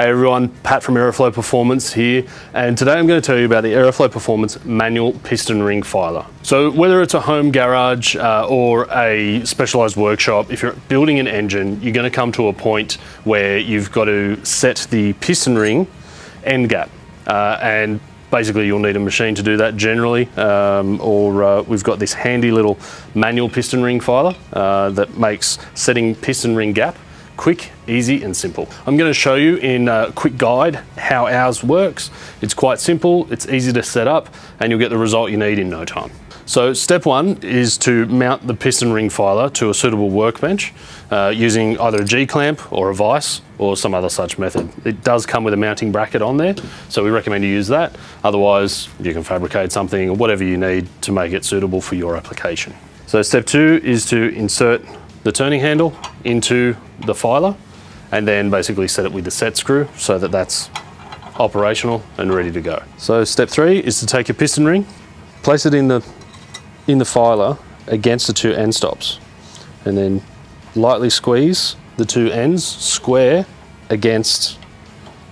Hey everyone, Pat from Aeroflow Performance here, and today I'm going to tell you about the Aeroflow Performance manual piston ring filer. So whether it's a home garage uh, or a specialized workshop, if you're building an engine, you're going to come to a point where you've got to set the piston ring end gap. Uh, and basically you'll need a machine to do that generally um, or uh, we've got this handy little manual piston ring filer uh, that makes setting piston ring gap quick, easy and simple. I'm going to show you in a quick guide how ours works. It's quite simple, it's easy to set up and you'll get the result you need in no time. So step one is to mount the piston ring filer to a suitable workbench uh, using either a G-clamp or a vise or some other such method. It does come with a mounting bracket on there, so we recommend you use that. Otherwise, you can fabricate something or whatever you need to make it suitable for your application. So step two is to insert the turning handle into the filer and then basically set it with the set screw so that that's operational and ready to go. So step three is to take your piston ring, place it in the, in the filer against the two end stops and then lightly squeeze the two ends square against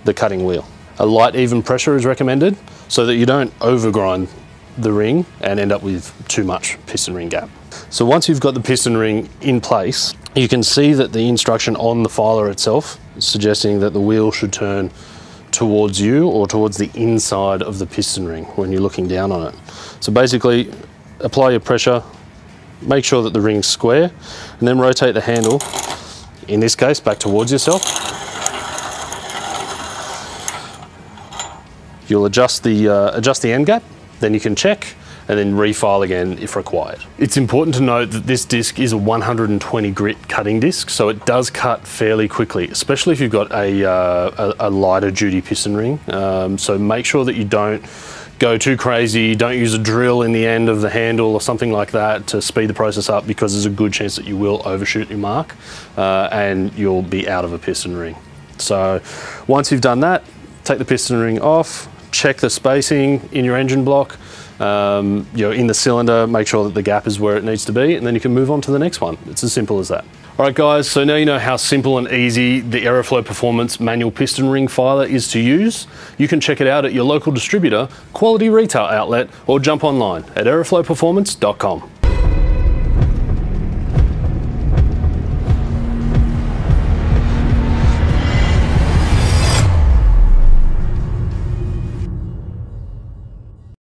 the cutting wheel. A light even pressure is recommended so that you don't overgrind the ring and end up with too much piston ring gap. So once you've got the piston ring in place, you can see that the instruction on the filer itself is suggesting that the wheel should turn towards you or towards the inside of the piston ring when you're looking down on it. So basically apply your pressure, make sure that the ring's square and then rotate the handle, in this case back towards yourself. You'll adjust the, uh, adjust the end gap, then you can check and then refile again if required. It's important to note that this disc is a 120 grit cutting disc, so it does cut fairly quickly, especially if you've got a, uh, a, a lighter duty piston ring. Um, so make sure that you don't go too crazy, don't use a drill in the end of the handle or something like that to speed the process up because there's a good chance that you will overshoot your mark uh, and you'll be out of a piston ring. So once you've done that, take the piston ring off, check the spacing in your engine block, um, you know, in the cylinder, make sure that the gap is where it needs to be, and then you can move on to the next one. It's as simple as that. All right, guys, so now you know how simple and easy the Aeroflow Performance manual piston ring filer is to use. You can check it out at your local distributor, quality retail outlet, or jump online at aeroflowperformance.com.